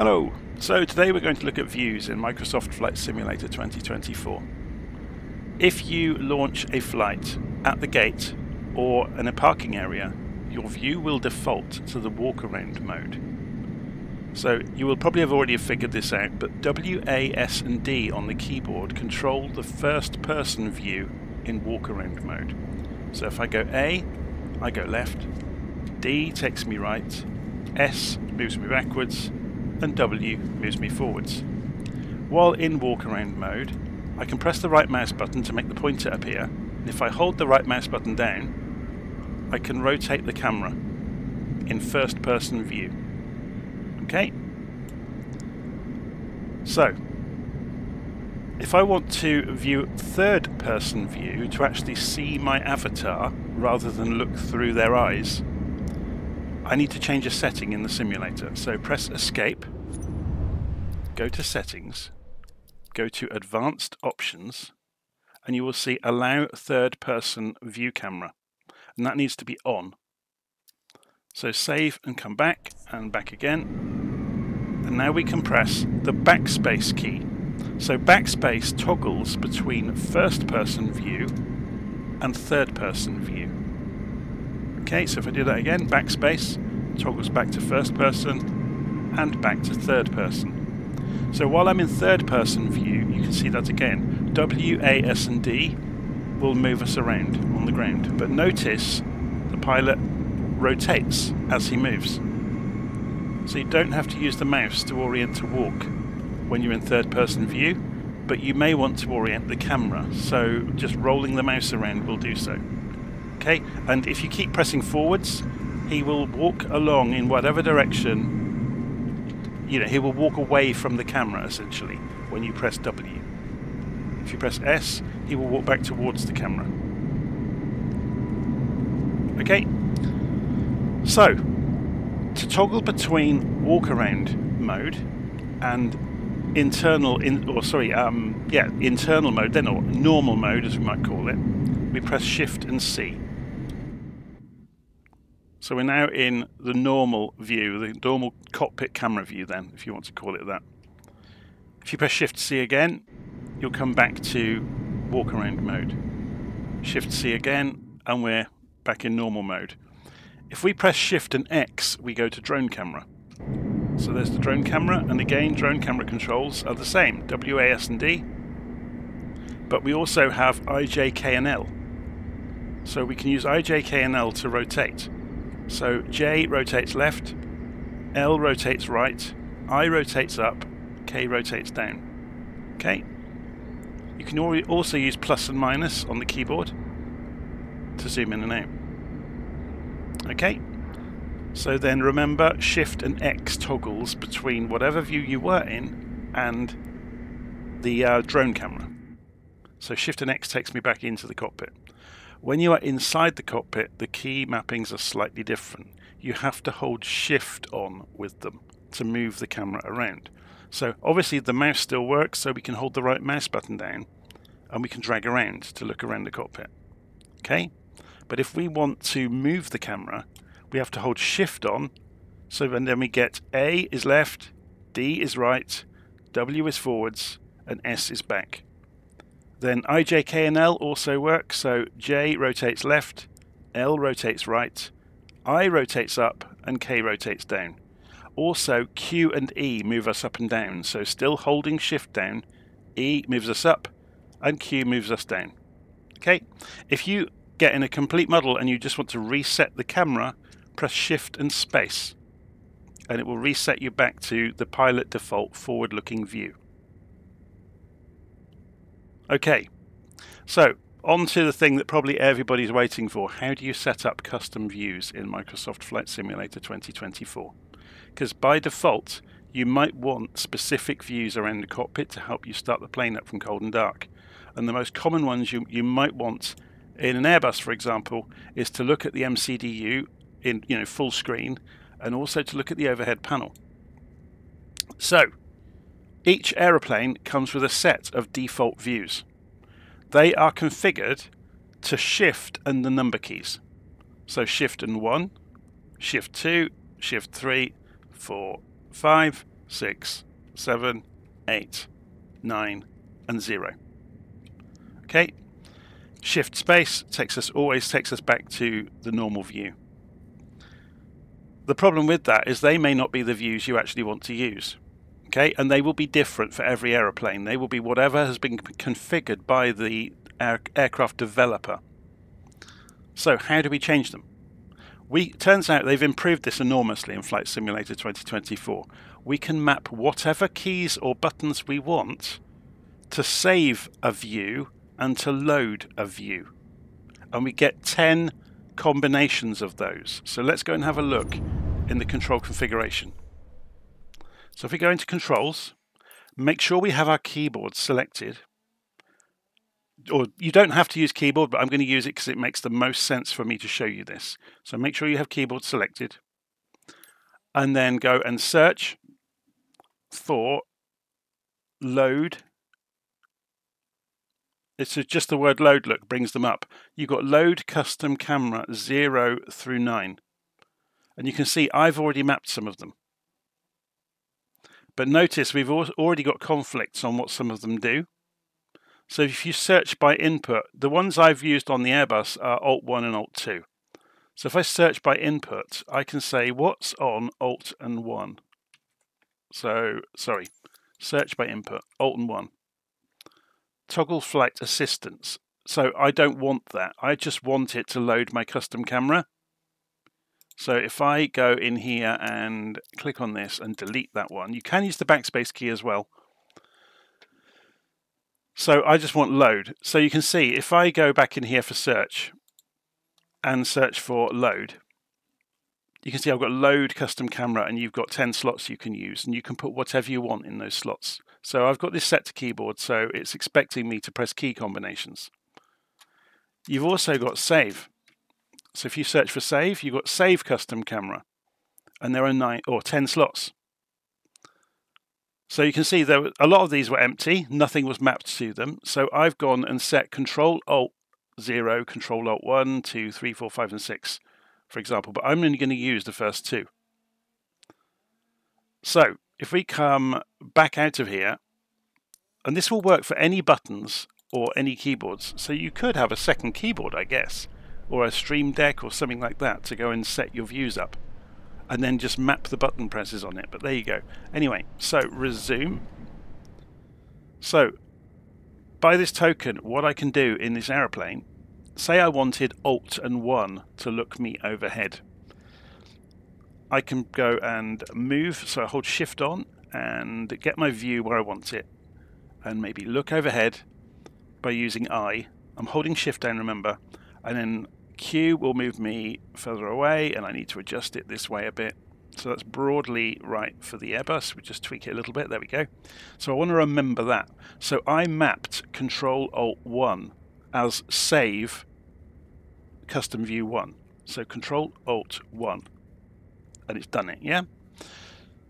Hello, so today we're going to look at views in Microsoft Flight Simulator 2024. If you launch a flight at the gate or in a parking area, your view will default to the walk around mode. So you will probably have already figured this out, but W, A, S and D on the keyboard control the first person view in walk around mode. So if I go A, I go left, D takes me right, S moves me backwards, and W moves me forwards. While in walk around mode, I can press the right mouse button to make the pointer appear, and if I hold the right mouse button down, I can rotate the camera in first person view. Okay? So, if I want to view third person view to actually see my avatar rather than look through their eyes, I need to change a setting in the simulator. So press escape, go to settings, go to advanced options, and you will see allow third person view camera. And that needs to be on. So save and come back and back again. And now we can press the backspace key. So backspace toggles between first person view and third person view. Okay, so if I do that again, backspace, toggles back to first person and back to third person. So while I'm in third person view, you can see that again. W, A, S and D will move us around on the ground. But notice the pilot rotates as he moves. So you don't have to use the mouse to orient to walk when you're in third person view, but you may want to orient the camera. So just rolling the mouse around will do so. Okay, and if you keep pressing forwards, he will walk along in whatever direction. You know, he will walk away from the camera essentially when you press W. If you press S, he will walk back towards the camera. Okay, so to toggle between walk around mode and internal in or sorry um yeah internal mode then or normal mode as we might call it we press shift and C so we're now in the normal view, the normal cockpit camera view then, if you want to call it that. If you press Shift C again, you'll come back to walk around mode. Shift C again, and we're back in normal mode. If we press Shift and X, we go to drone camera. So there's the drone camera, and again, drone camera controls are the same, WAS and D. But we also have IJ, K, and L. So we can use IJ, K, and L to rotate. So J rotates left, L rotates right, I rotates up, K rotates down. Okay. You can also use plus and minus on the keyboard to zoom in and out. Okay. So then remember Shift and X toggles between whatever view you were in and the uh, drone camera. So Shift and X takes me back into the cockpit. When you are inside the cockpit, the key mappings are slightly different. You have to hold shift on with them to move the camera around. So obviously the mouse still works, so we can hold the right mouse button down and we can drag around to look around the cockpit. Okay? But if we want to move the camera, we have to hold shift on, so then we get A is left, D is right, W is forwards, and S is back. Then IJK and L also work. So J rotates left, L rotates right, I rotates up, and K rotates down. Also, Q and E move us up and down. So still holding shift down, E moves us up, and Q moves us down. Okay, if you get in a complete muddle and you just want to reset the camera, press shift and space, and it will reset you back to the pilot default forward looking view. Okay, so on to the thing that probably everybody's waiting for. How do you set up custom views in Microsoft Flight Simulator 2024? Because by default, you might want specific views around the cockpit to help you start the plane up from cold and dark. And the most common ones you, you might want in an Airbus, for example, is to look at the MCDU in you know full screen and also to look at the overhead panel. So, each aeroplane comes with a set of default views. They are configured to shift and the number keys. So shift and 1, shift 2, shift 3, 4, 5, six, seven, eight, nine, and zero. Okay, shift space takes us always takes us back to the normal view. The problem with that is they may not be the views you actually want to use. Okay, and they will be different for every aeroplane. They will be whatever has been configured by the air aircraft developer. So how do we change them? We turns out they've improved this enormously in Flight Simulator 2024. We can map whatever keys or buttons we want to save a view and to load a view. And we get 10 combinations of those. So let's go and have a look in the control configuration. So if we go into controls, make sure we have our keyboard selected. Or you don't have to use keyboard, but I'm going to use it because it makes the most sense for me to show you this. So make sure you have keyboard selected. And then go and search for load. It's just the word load look brings them up. You've got load custom camera 0 through 9. And you can see I've already mapped some of them. But notice we've already got conflicts on what some of them do. So if you search by input, the ones I've used on the Airbus are Alt 1 and Alt 2. So if I search by input, I can say what's on Alt and 1. So, sorry, search by input, Alt and 1. Toggle flight assistance. So I don't want that. I just want it to load my custom camera. So if I go in here and click on this and delete that one, you can use the backspace key as well. So I just want load. So you can see if I go back in here for search and search for load, you can see I've got load custom camera and you've got 10 slots you can use and you can put whatever you want in those slots. So I've got this set to keyboard so it's expecting me to press key combinations. You've also got save. So if you search for save, you've got save custom camera, and there are nine or ten slots. So you can see there a lot of these were empty, nothing was mapped to them. So I've gone and set Control Alt 0, Control Alt 1, 2, 3, 4, 5, and 6, for example, but I'm only going to use the first two. So if we come back out of here, and this will work for any buttons or any keyboards, so you could have a second keyboard, I guess or a stream deck or something like that to go and set your views up and then just map the button presses on it. But there you go. Anyway so resume. So by this token what I can do in this aeroplane say I wanted alt and 1 to look me overhead. I can go and move so I hold shift on and get my view where I want it and maybe look overhead by using I. I'm holding shift down remember and then Q will move me further away and I need to adjust it this way a bit. So that's broadly right for the Airbus. We just tweak it a little bit. There we go. So I want to remember that. So I mapped Control Alt 1 as save custom view 1. So Control Alt 1 and it's done it, yeah?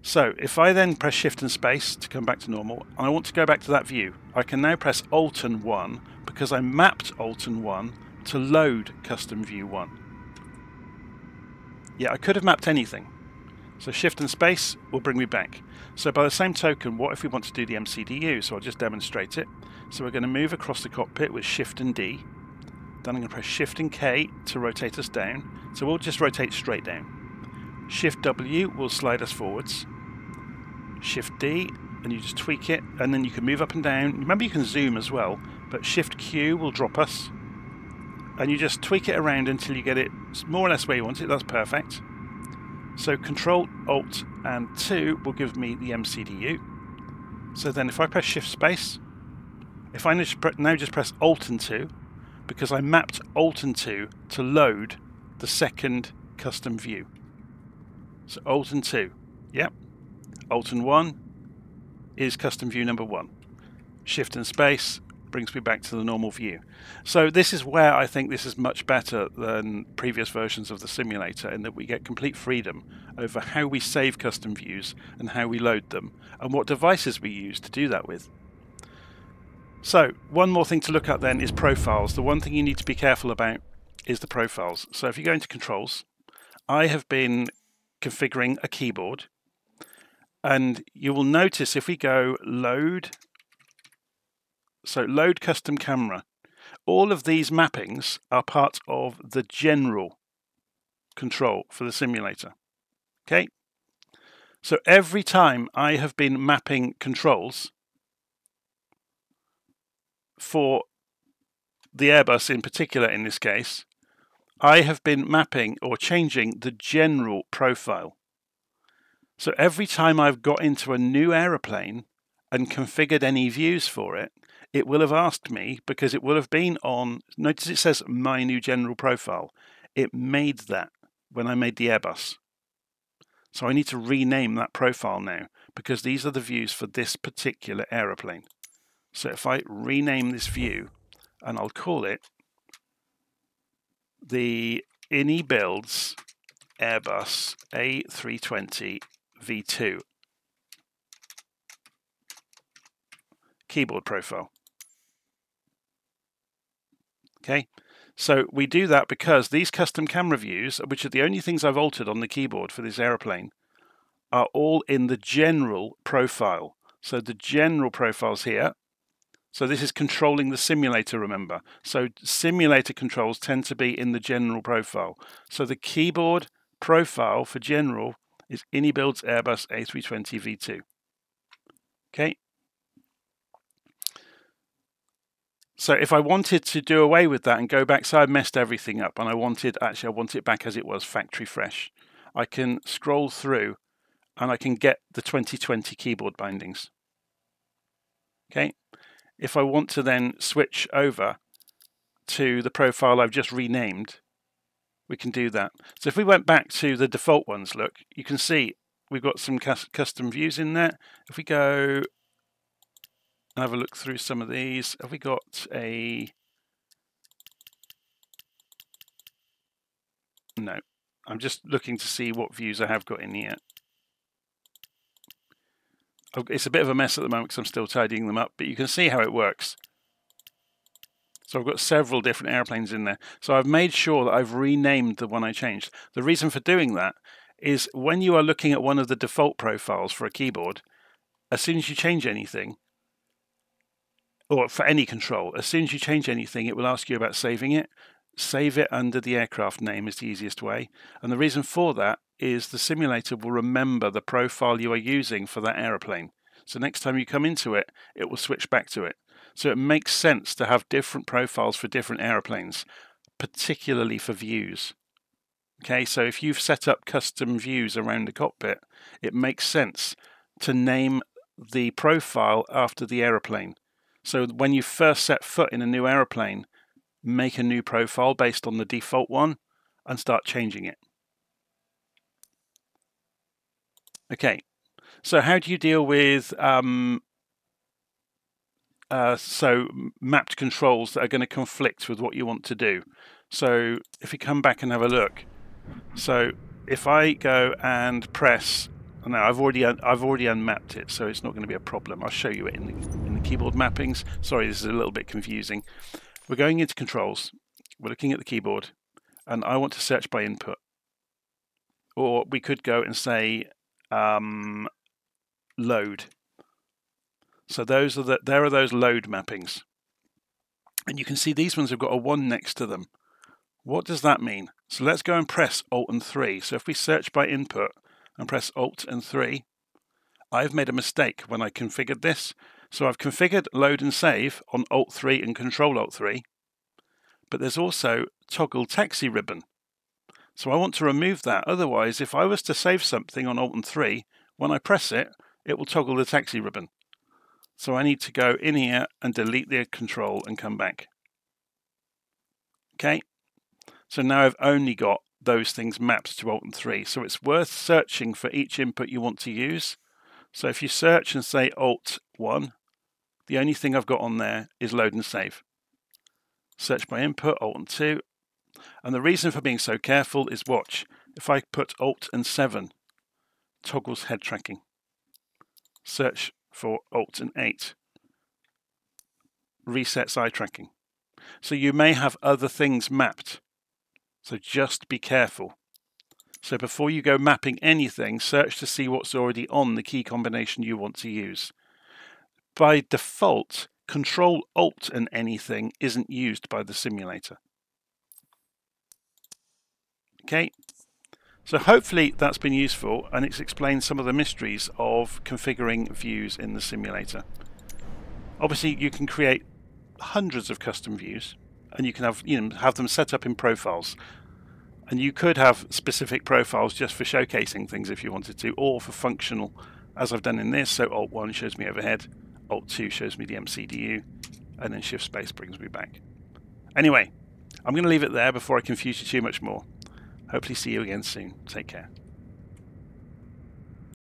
So if I then press Shift and Space to come back to normal and I want to go back to that view, I can now press Alt and 1 because I mapped Alt and 1 to load custom view 1. Yeah, I could have mapped anything. So shift and space will bring me back. So by the same token, what if we want to do the MCDU? So I'll just demonstrate it. So we're going to move across the cockpit with shift and D. Then I'm going to press shift and K to rotate us down. So we'll just rotate straight down. Shift W will slide us forwards. Shift D and you just tweak it and then you can move up and down. Remember you can zoom as well, but Shift Q will drop us and you just tweak it around until you get it more or less where you want it. That's perfect. So Control Alt and 2 will give me the MCDU. So then if I press Shift Space, if I now just press Alt and 2, because I mapped Alt and 2 to load the second custom view. So Alt and 2, yep. Alt and 1 is custom view number 1. Shift and Space brings me back to the normal view. So this is where I think this is much better than previous versions of the simulator in that we get complete freedom over how we save custom views and how we load them and what devices we use to do that with. So one more thing to look at then is profiles. The one thing you need to be careful about is the profiles. So if you go into controls, I have been configuring a keyboard And you will notice if we go load, so load custom camera, all of these mappings are part of the general control for the simulator. Okay? So every time I have been mapping controls for the Airbus in particular in this case, I have been mapping or changing the general profile. So every time I've got into a new aeroplane and configured any views for it, it will have asked me because it will have been on, notice it says my new general profile. It made that when I made the Airbus. So I need to rename that profile now because these are the views for this particular aeroplane. So if I rename this view and I'll call it the INI builds Airbus A320 V2 keyboard profile. Okay, so we do that because these custom camera views, which are the only things I've altered on the keyboard for this aeroplane, are all in the general profile. So the general profiles here. So this is controlling the simulator, remember. So simulator controls tend to be in the general profile. So the keyboard profile for general is INIbuilds Airbus A320 V2. Okay, So if I wanted to do away with that and go back, so I messed everything up and I wanted, actually I want it back as it was, factory fresh. I can scroll through and I can get the 2020 keyboard bindings. Okay. If I want to then switch over to the profile I've just renamed, we can do that. So if we went back to the default ones, look, you can see we've got some custom views in there. If we go have a look through some of these. Have we got a... No. I'm just looking to see what views I have got in here. Oh, it's a bit of a mess at the moment because I'm still tidying them up, but you can see how it works. So I've got several different airplanes in there. So I've made sure that I've renamed the one I changed. The reason for doing that is when you are looking at one of the default profiles for a keyboard, as soon as you change anything, or for any control, as soon as you change anything, it will ask you about saving it. Save it under the aircraft name is the easiest way. And the reason for that is the simulator will remember the profile you are using for that aeroplane. So next time you come into it, it will switch back to it. So it makes sense to have different profiles for different aeroplanes, particularly for views. Okay, so if you've set up custom views around the cockpit, it makes sense to name the profile after the aeroplane. So when you first set foot in a new aeroplane, make a new profile based on the default one and start changing it. Okay, so how do you deal with um, uh, so mapped controls that are going to conflict with what you want to do? So if you come back and have a look, so if I go and press no, I've already I've already unmapped it, so it's not going to be a problem. I'll show you it in the, in the keyboard mappings. Sorry, this is a little bit confusing. We're going into controls. We're looking at the keyboard, and I want to search by input. Or we could go and say um, load. So those are the there are those load mappings, and you can see these ones have got a one next to them. What does that mean? So let's go and press Alt and 3. So if we search by input, and press Alt and 3, I've made a mistake when I configured this. So I've configured load and save on Alt 3 and Control Alt 3, but there's also toggle taxi ribbon. So I want to remove that. Otherwise, if I was to save something on Alt and 3, when I press it, it will toggle the taxi ribbon. So I need to go in here and delete the control and come back. Okay, so now I've only got those things mapped to Alt and 3. So it's worth searching for each input you want to use. So if you search and say Alt 1, the only thing I've got on there is load and save. Search by input, Alt and 2. And the reason for being so careful is watch. If I put Alt and 7, toggles head tracking. Search for Alt and 8, resets eye tracking. So you may have other things mapped so just be careful. So before you go mapping anything, search to see what's already on the key combination you want to use. By default, Control Alt and anything isn't used by the simulator. Okay, so hopefully that's been useful and it's explained some of the mysteries of configuring views in the simulator. Obviously you can create hundreds of custom views and you can have you know have them set up in profiles. And you could have specific profiles just for showcasing things if you wanted to, or for functional, as I've done in this. So Alt 1 shows me overhead, Alt 2 shows me the MCDU, and then Shift Space brings me back. Anyway, I'm going to leave it there before I confuse you too much more. Hopefully see you again soon. Take care.